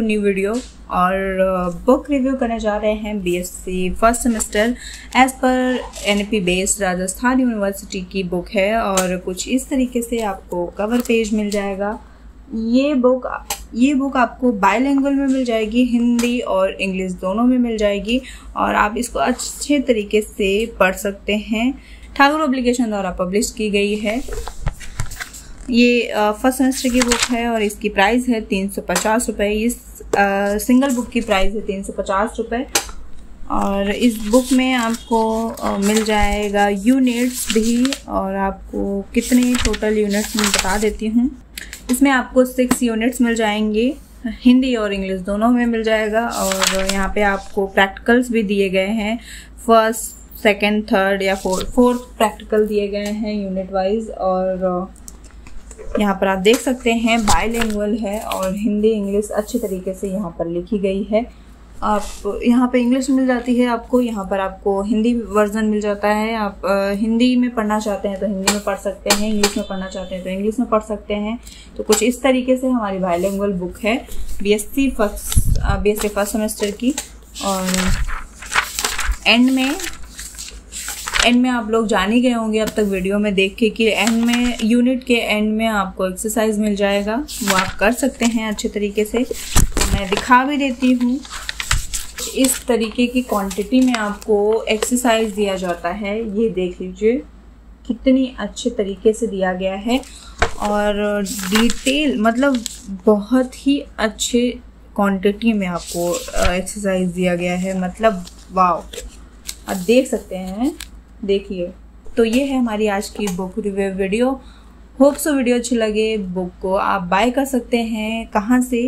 New video और book review करने जा रहे हैं BSc first semester as per NP based Rajasthan university की बुक है और कुछ इस तरीके से आपको कवर पेज मिल जाएगा। ये बुक ये बुक आपको बायलैंग्वेज में मिल जाएगी, हिंदी और इंग्लिश दोनों में मिल जाएगी और आप इसको अच्छे तरीके से पढ़ सकते हैं। ठाकुर अप्लीकेशन द्वारा पब्लिश की गई है। ये फ़र्स्ट सेमेस्टर की बुक है और इसकी प्राइस है तीन सौ पचास रुपये इस आ, सिंगल बुक की प्राइस है तीन सौ पचास रुपये और इस बुक में आपको आ, मिल जाएगा यूनिट्स भी और आपको कितने टोटल यूनिट्स मैं बता देती हूँ। इसमें आपको सिक्स यूनिट्स मिल जाएँगे। हिंदी और इंग्लिश दोनों में मिल जाएगा और यहाँ पे आपको प्रैक्टिकल्स भी दिए गए हैं। फ़र्स्ट सेकेंड थर्ड या फोर्थ फोर्थ प्रैक्टिकल दिए गए हैं यूनिट वाइज और यहाँ पर आप देख सकते हैं बायलिंगुअल है और हिंदी इंग्लिश अच्छे तरीके से यहाँ पर लिखी गई है। आप यहाँ पे इंग्लिश मिल जाती है आपको यहाँ पर आपको हिंदी वर्जन मिल जाता है। आप आ, हिंदी में पढ़ना चाहते हैं तो हिंदी में पढ़ सकते हैं इंग्लिश में पढ़ना चाहते हैं तो इंग्लिश में पढ़ सकते हैं। तो कुछ इस तरीके से हमारी बायलिंगुअल बुक है B S C first B S C first semester की। और एंड में एंड में आप लोग जान ही गए होंगे अब तक वीडियो में देख के कि एंड में यूनिट के एंड में आपको एक्सरसाइज मिल जाएगा। वो आप कर सकते हैं अच्छे तरीके से। मैं दिखा भी देती हूँ। इस तरीके की क्वांटिटी में आपको एक्सरसाइज दिया जाता है। ये देख लीजिए, कितनी अच्छे तरीके से दिया गया है। और डिटेल मतलब बहुत ही अच्छे क्वांटिटी में आपको एक्सरसाइज दिया गया है। मतलब वाव आप देख सकते हैं। देखिए। तो ये है हमारी आज की book review video. Hope so video अच्छी लगे बुक को आप बाय कर सकते हैं कहाँ से?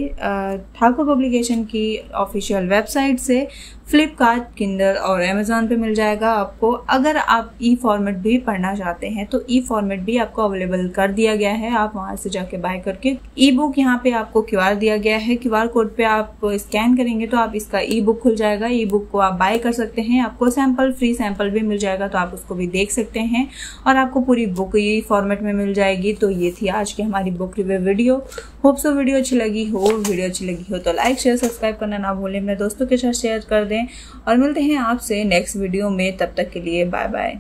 ठाकुर पब्लिकेशन की ऑफिशियल वेबसाइट से फ्लिपकार्ट किंडल और अमेजोन पे मिल जाएगा आपको। अगर आप ई फॉर्मेट भी पढ़ना चाहते हैं तो ई फॉर्मेट भी आपको अवेलेबल कर दिया गया है। आप वहाँ से जाके बाय करके ई बुक यहाँ पे आपको क्यूआर दिया गया है। क्यूआर कोड पे आप स्कैन करेंगे तो आप इसका ई बुक खुल जाएगा। ई बुक को आप बाय कर सकते हैं। आपको सैंपल फ्री सैंपल भी मिल जाएगा तो आप उसको भी देख सकते हैं। और आपको पूरी बुक ई फॉर्मेट में मिल जाएगी। तो ये थी आज की हमारी book review video hope so video अच्छी लगी हो। वीडियो अच्छी लगी हो तो लाइक शेयर सब्सक्राइब करना ना भूलें। अपने दोस्तों के साथ शेयर कर दें। और मिलते हैं आपसे नेक्स्ट वीडियो में। तब तक के लिए बाय बाय